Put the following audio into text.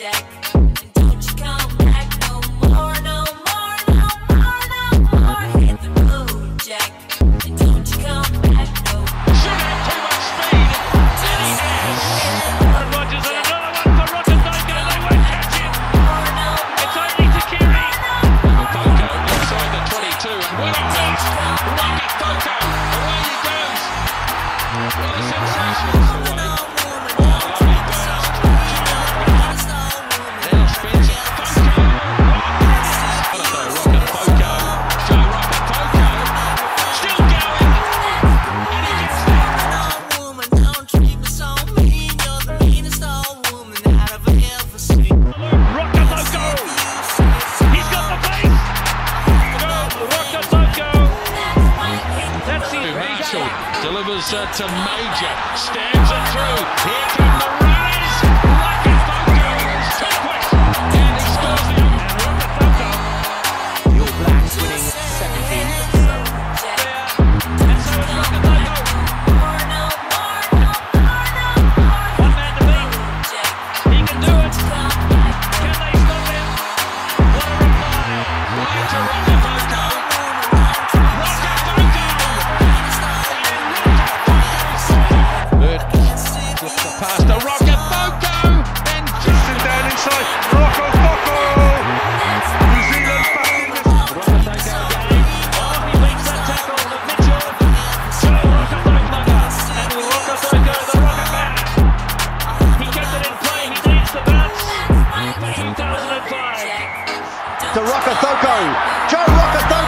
jack. Mitchell delivers that to Mauger. Stands it through. Here come the runners. Like a thunder. Too quick. And he scores the opener. With the. The All Blacks winning 17. to Rokocoko. Joe Roka